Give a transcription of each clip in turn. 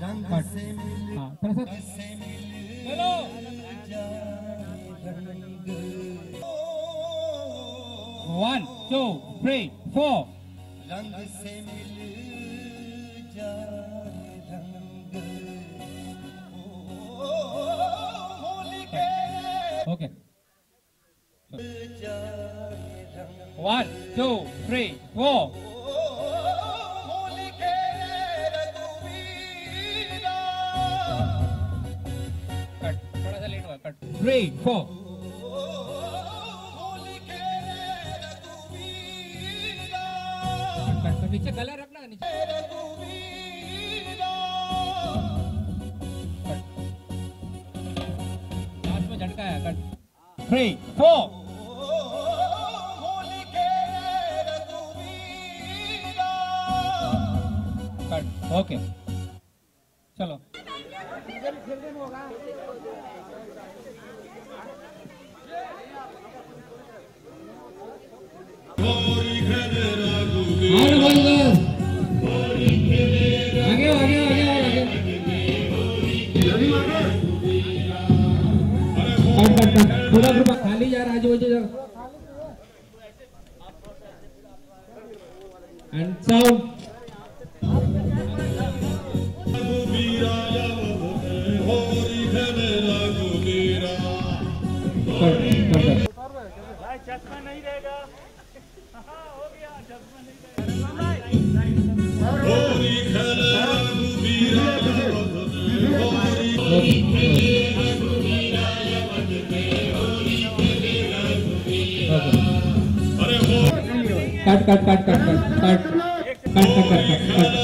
पट हाँ Prasad hello one two three four रंग से मिल जाए रंग okay One, two, three, four. three, four. नीचे गला रखना नीचे। लास्ट में झटका है कट थ्री फोर ओके चलो। Cut cut cut cut cut cut cut cut cut cut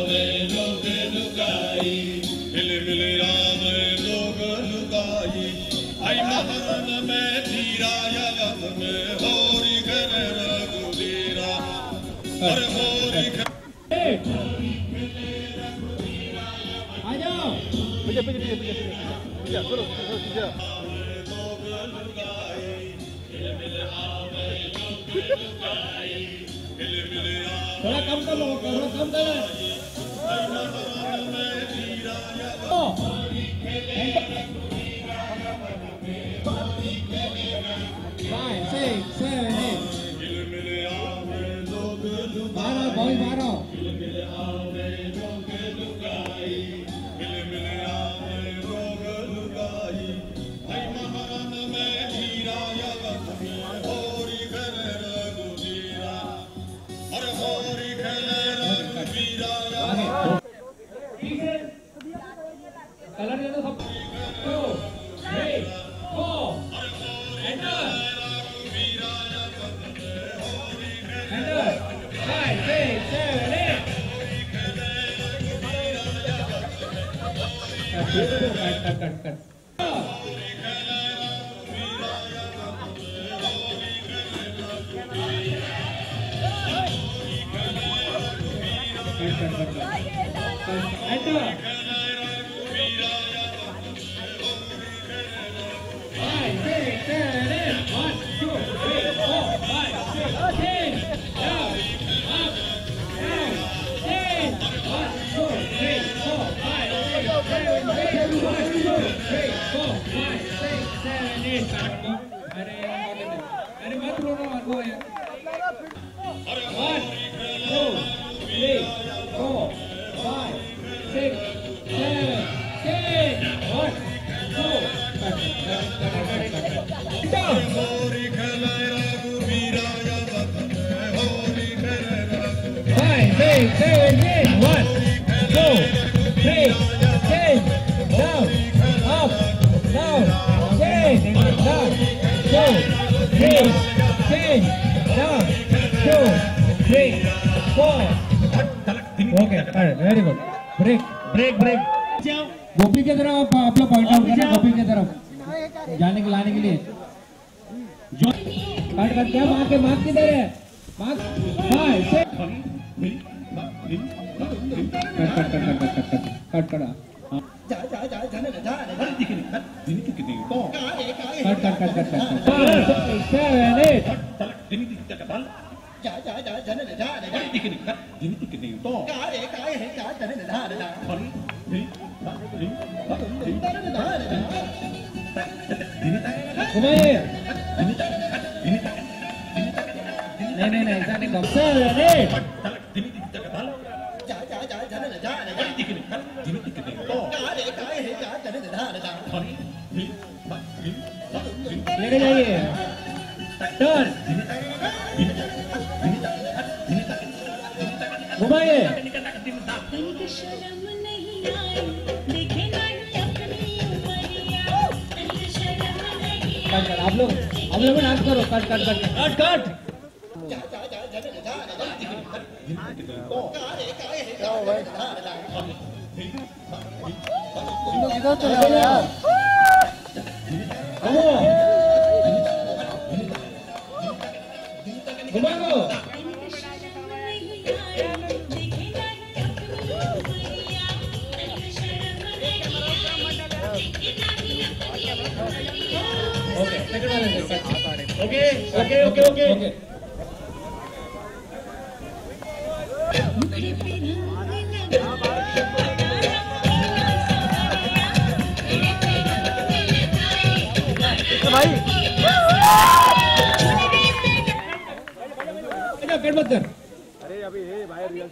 pija, pija, pija, pija. Pija, kuru, kuru, pija. थोड़ा कम कर लो थोड़ा कम कर Five, six, seven, eight. बारह बॉल बारह Ada yang ada. Ada matro nama gua ya. Three, two, and in. One, two, three, ten. Down, up, down, ten. Down, two, three, ten. Down, two, three, four. Okay, all right, very good. Break, break, break. Gopi की तरफ़ अपना point out करना गोपी की तरफ़ जाने के लाने के लिए जो कट कट क्या माँ के माँ किधर है माँ cut cut cut cut cut cut cut cut cut cut cut cut seven eight घुमाइए नहीं नहीं नहीं, ऐसा नहीं सेवन एट कट कट आप लोग आप लोग डांस करो cut cut cut. Cut cut. इधर आओ यार। घुमाओ। ओके ओके ओके ओके भाई पेट मत कर अरे अभी भाई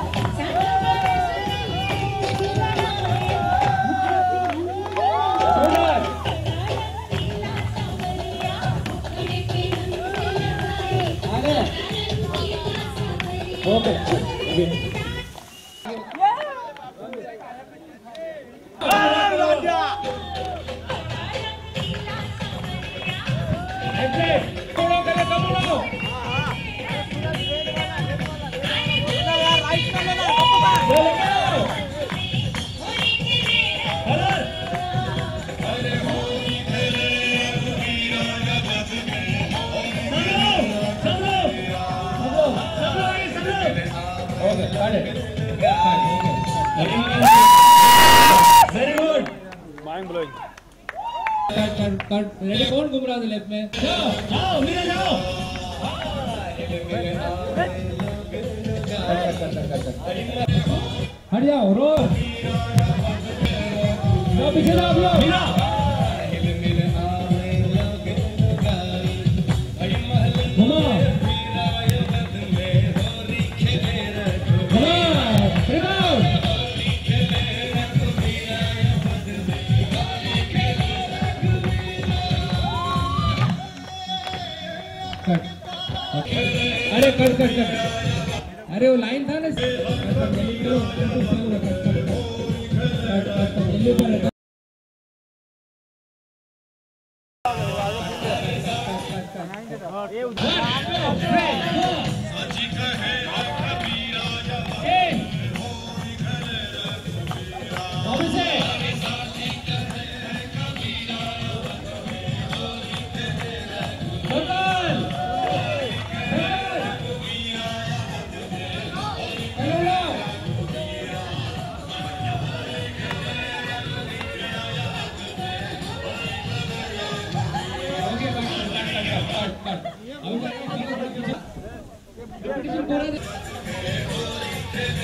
もうちょっと上に。रेडी कौन घूम रहा था लेफ़्ट में जाओ जाओ जाओ हट जाओ रो पीछे जाओ अरे वो लाइन था ना ये cut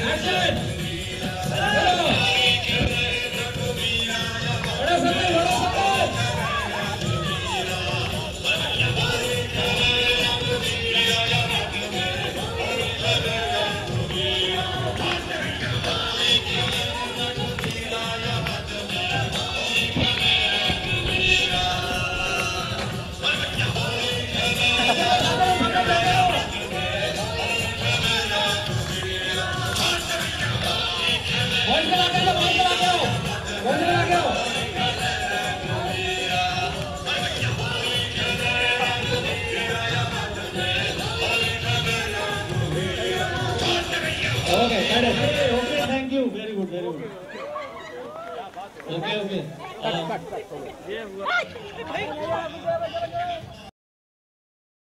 Action! Okay, okay. Uh,